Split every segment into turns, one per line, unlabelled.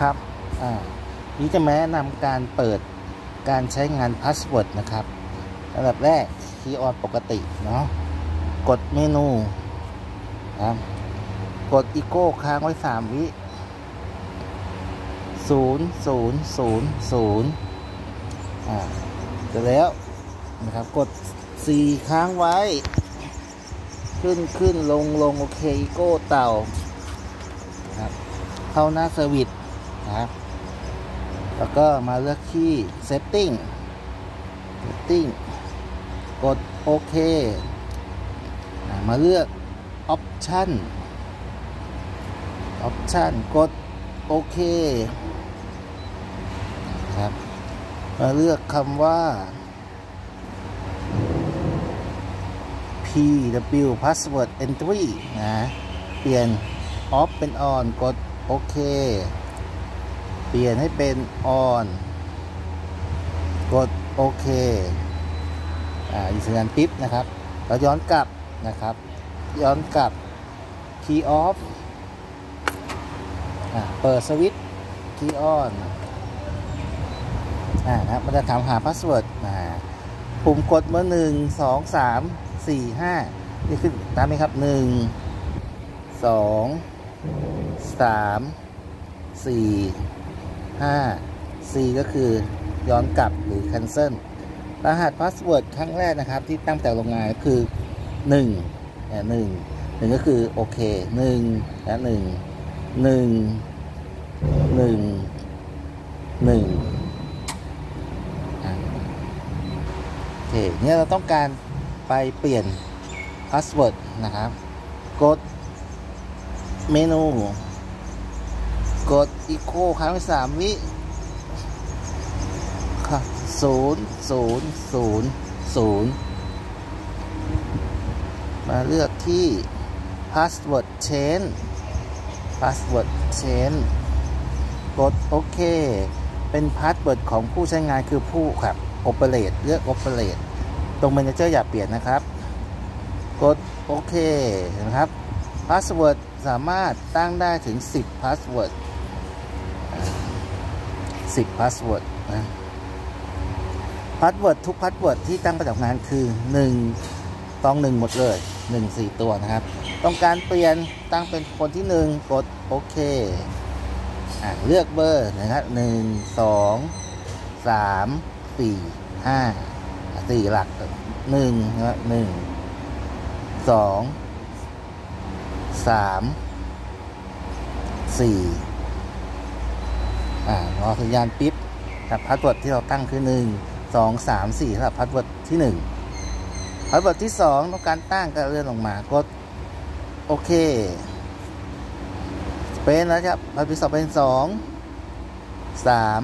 ครับนี้จะแนะนำการเปิดการใช้งาน password นะครับอันดับแรก key on ปกติเนาะกดเมนูนะกด eco ค้างไว้สามวิศูนย์ศูนย์ศูนย์ศูนย์อ่าเสร็จแล้วนะครับกดสี่ค้างไว้ ขึ้นขึ้นลงลงโอเค eco เต่าครับเข้าหน้าเซอร์วิส นะครับแล้วก็มาเลือกที่ setting setting กดโอเค มาเลือก option option กดโอเคครับ มาเลือกคำว่า pw password entry นะ เปลี่ยน off เป็น on กดโอเค เปลี่ยนให้เป็น on กดโอเคอ่าอีกสัญญาณปิ๊บนะครับ เราย้อนกลับนะครับ ย้อนกลับ key off อ่าเปิดสวิตช์ key on อ่านะครับมันจะถามหา password อ่าปุ่มกดเมื่อหนึ่งสองสามสี่ห้านี่ขึ้นตามไหมครับหนึ่งสองสามสี่ ห้าสี่ก็คือย้อนกลับหรือ cancel รหัส password ครั้งแรกนะครับ ที่ตั้งแต่โรงงานก็คือหนึ่งหนึ่งหนึ่งก็คือโอเคหนึ่งและหนึ่งหนึ่งหนึ่งหนึ่งโอเคเนี่ยเราต้องการไปเปลี่ยน password นะครับ กดเมนู กด eco ค้างไว้สามวิค่ะศูนย์ศูนย์ศูนย์ศูนย์มาเลือกที่ password change password change กดโอเค เป็น password ของผู้ใช้งานคือผู้ครับ operator เลือก operator ตรง manager อย่าเปลี่ยนนะครับ กดโอเคนะครับ password สามารถตั้งได้ถึง 10 password 10 password นะ password ทุก password ที่ตั้งประจำงานคือ 1 ต้อง 1 หมดเลย 1 4 ตัวนะครับ ต้องการเปลี่ยนตั้งเป็นคนที่ 1 กดโอเคอ่าเลือกเบอร์นะครับ1 2 3 4 5 4หลัก1นะครับ1 2สามสี่ อ่ารอสัญญาณปิ๊บครับ password ที่เราตั้งคือหนึ่งสองสามสี่สำหรับ password ที่หนึ่ง password ที่สองต้องการตั้งก็เลื่อนลงมากดโอเคเป็นแล้วครับ password สองเป็นสองสาม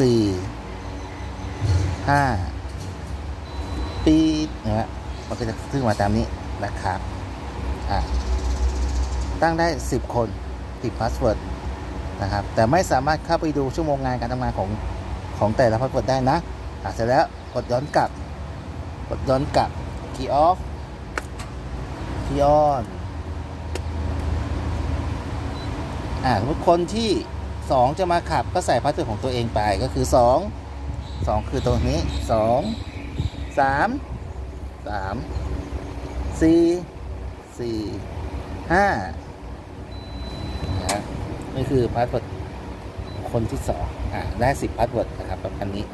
สี่ห้าปีนะฮะมันก็จะขึ้นมาตามนี้นะครับตั้งได้ 10 คนสิบ password นะครับ แต่ไม่สามารถเข้าไปดูชั่วโมงงานการทำงานของของแต่ละ password ได้นะอะเสร็จแล้วกดย้อนกลับ กดย้อนกลับ key off key on อ่าสมมติคนที่ 2 จะมาขับก็ใส่ password ของตัวเองไปก็คือ 2 2 คือตรงนี้ 2 3 3 4สี่ห้า นี่คือ password คนที่สองอ่าได้สิบ password นะครับแบบอันนี้